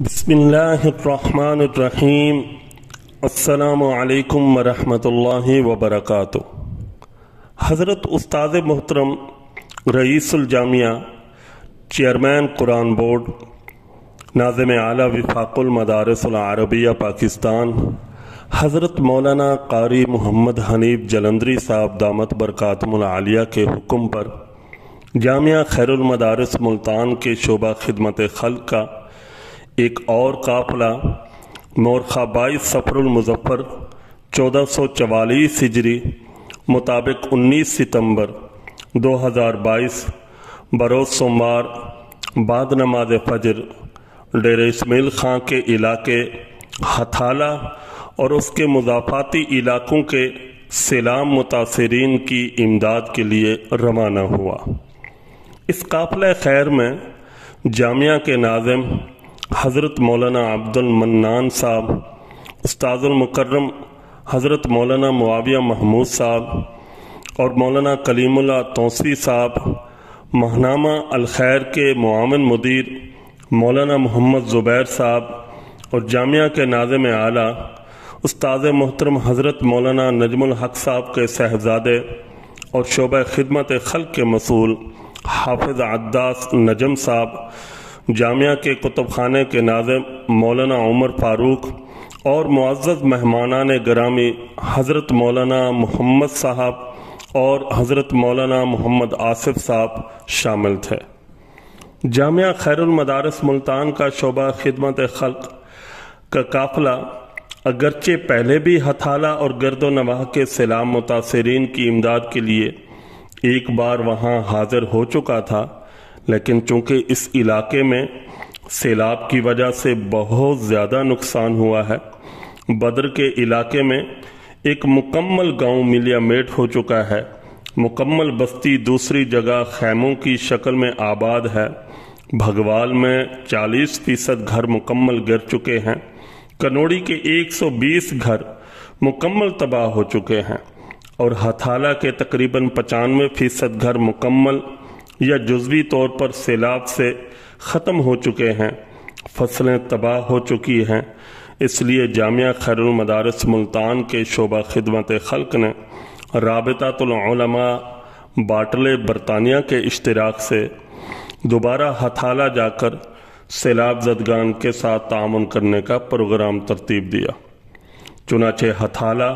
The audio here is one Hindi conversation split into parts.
बसमीम अल्लाम वरहमतुल्लाहि वबरकatuh हज़रत उस्ताद मोहतरम रईसुलजामिया चेयरमैन कुरान बोर्ड, नाज़म आला विफाकुल मदारसलअरबिया पाकिस्तान, हज़रत मौलाना कारी मोहम्मद हनीफ जलंधरी साहब दामत बरकातमलिया के हुक्म पर जामिया खैरमदारस मुल्तान के शोबा खिदमत खल का एक और काफिला मोरखा बाईस सफ़रमज़फ़र चौदह सौ चवालीस हिजरी, मुताबिक 19 सितंबर 2022 बरोज़ सोमवार, बाद नमाज़ फजर, डेर इसमेल खां के इलाके हथाला और उसके मुजाफाती इलाकों के सैलाम मुतासरीन की इमदाद के लिए रवाना हुआ। इस काफिल खैर में जामिया के नाजिम हज़रत मौलाना अब्दुल मन्नान साहब उस्तादुलमकरम हज़रत मौलाना मुआविया महमूद साहब और मौलाना कलीमुल्ला तोसी साहब, महनामा अलखैर के मामन मुदीर, मौलाना मोहम्मद ज़ुबैर साहब और जामिया के नाज़म आला, उस्ताद मोहतरम हज़रत मौलाना नजमुल हक साहब के शहजादे और शोब खिदमत खल के मसूल हाफिज़ अद्दास नजम साहब जामिया के कुतुब खाने के नाजिम मौलाना उमर फ़ारूक और मुआज़ मेहमान ग्रामी हज़रत मौलाना मोहम्मद साहब और हज़रत मौलाना मोहम्मद आसिफ साहब शामिल थे। जामिया खैरमदारस मुल्तान का शोबा खिदमत खल्क का काफिला अगरचे पहले भी हथाला और गर्द नवाह के सैलाम मुतासरीन की इमदाद के लिए एक बार वहाँ हाजिर हो चुका था। लेकिन चूँकि इस इलाके में सैलाब की वजह से बहुत ज़्यादा नुकसान हुआ है, बदर के इलाके में एक मुकम्मल गाँव मिलियामेट हो चुका है। मुकम्मल बस्ती दूसरी जगह खैमों की शक्ल में आबाद है। भगवाल में 40 फ़ीसद घर मुकम्मल गिर चुके हैं। कनोड़ी के 120 घर मुकम्मल तबाह हो चुके हैं और हथाला के तकरीबन पचानवे फ़ीसद घर मुकम्मल या जुजवी तौर पर सैलाब से ख़त्म हो चुके हैं, फ़सलें तबाह हो चुकी हैं। इसलिए जामिया खैरमदारस मुल्तान के शोबा खिदमत खल्क ने रबतालमा बाटले बरतानिया के इश्तराक से दोबारा हथाला जाकर सैलाब जदगान के साथ तान करने का प्रोग्राम तरतीब दिया। चुनाचे हथाला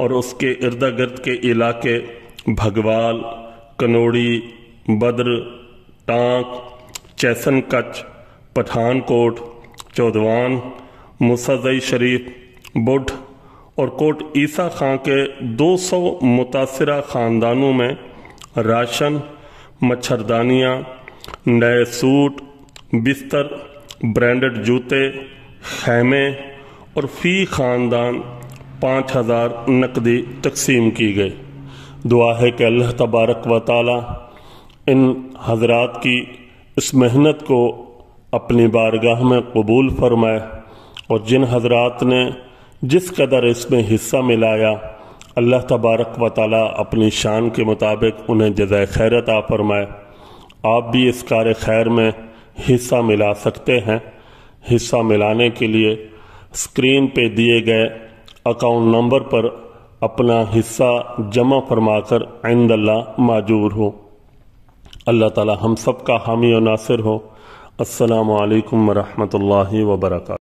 और उसके इर्द गिर्द के इलाके भगवाल, कनोड़ी बद्र, टांक, चैसन कच पठानकोट, चौधवान मुसदई शरीफ बुढ़ और कोट ईसा खां के 200 सौ मुतासर ख़ानदानों में राशन, मच्छरदानियाँ, नए सूट, बिस्तर, ब्रांडेड जूते, खैमे और फ़ी ख़ानदान पाँच हज़ार नकदी तकसीम की गई। दुआ है कि अल्लाह तबारक व ताली इन हजरात की इस मेहनत को अपनी बारगाह में कबूल फरमाए और जिन हजरात ने जिस कदर इसमें हिस्सा मिलाया, अल्लाह तबारक व ताली अपनी शान के मुताबिक उन्हें जजाय खैरत आ फरमाए। आप भी इस कार खैर में हिस्सा मिला सकते हैं। हिस्सा मिलाने के लिए स्क्रीन पे दिए गए अकाउंट नंबर पर अपना हिस्सा जमा फरमाकर आइंदल्ला माजूर हो। अल्लाह ताला हम सब का हामी और नासिर हो। अस्सलाम वालेकुम रहमतुल्लाहि व बरकातहू